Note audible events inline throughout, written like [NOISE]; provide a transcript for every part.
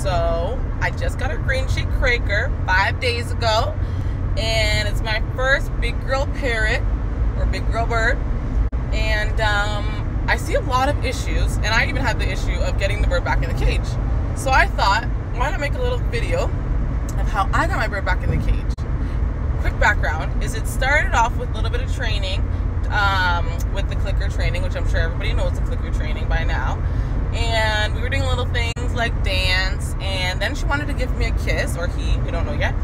So I just got a green sheet cracker five days ago, and it's my first big girl parrot or big girl bird. And um, I see a lot of issues, and I even had the issue of getting the bird back in the cage. So I thought, why not make a little video of how I got my bird back in the cage? Quick background is it started off with a little bit of training um, with the clicker training, which I'm sure everybody knows the clicker training by now. And we were doing little things like dance, and then she wanted to give me a kiss, or he, we don't know yet.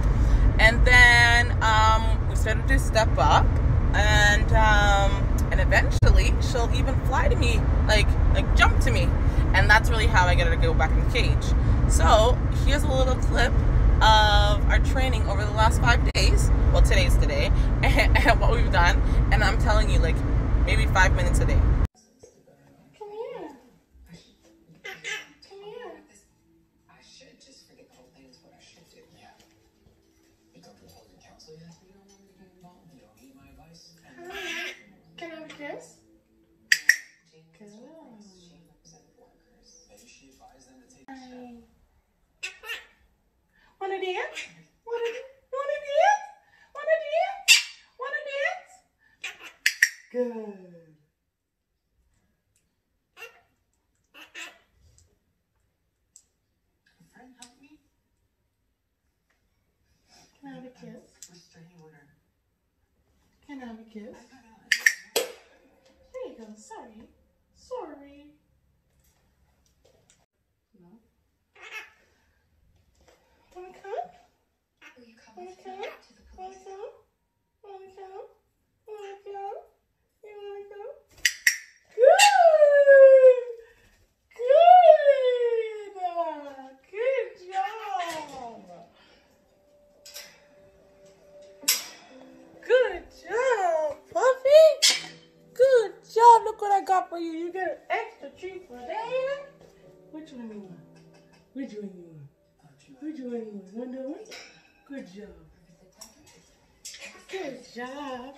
And then um, we started to step up, and um, and eventually she'll even fly to me, like like jump to me, and that's really how I get her to go back in the cage. So here's a little clip of our training over the last five days. Well, today's today, and, [LAUGHS] and what we've done. And I'm telling you, like maybe five minutes a day. Propose a counsel yet? You don't want me to get involved? You don't need my advice? [LAUGHS] Uh, Can I have a kiss? Good. She represented workers. Maybe she advised them to take Hi. [LAUGHS] Wanna dance? Wanna wanna dance? Wanna dance? Wanna dance? Good. friend help me? Can I have a kiss? Restraining order. Can I have a kiss? I got out. There you go. Sorry. Sorry. No. Wanna come? Will you come Wanna come? Look what I got for you. You get an extra treat for that. Which one you want? Which one you want? Which one you want? Wonder one? Good job. Good job.